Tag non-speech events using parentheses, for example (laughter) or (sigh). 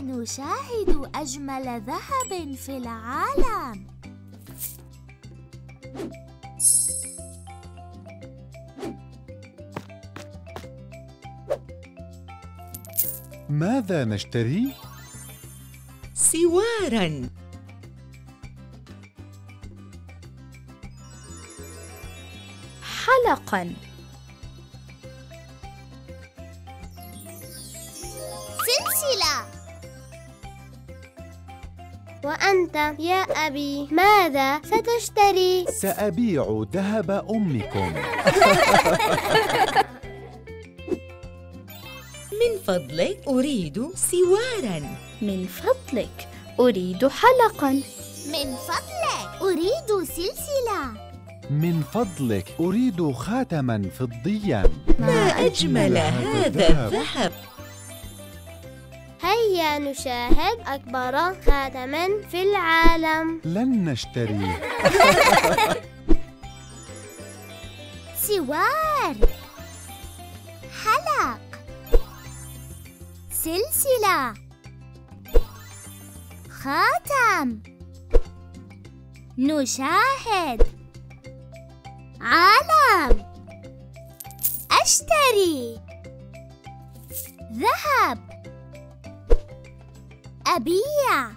نشاهد أجمل ذهب في العالم. ماذا نشتري؟ سوارا. حلقا. سلسلة. وأنت يا أبي ماذا ستشتري؟ سأبيع ذهب أمكم. (laughs) من فضلك أريد سوارا. من فضلك أريد حلقا. من فضلك أريد سلسلة. من فضلك أريد خاتما فضيا. ما أجمل هذا الذهب؟ هيا نشاهد أكبر خاتما في العالم. لن نشتريه (laughs) سوار. حلق. سلسلة. خاتم. نشاهد. عالم. أشتري. ذهب. sabia?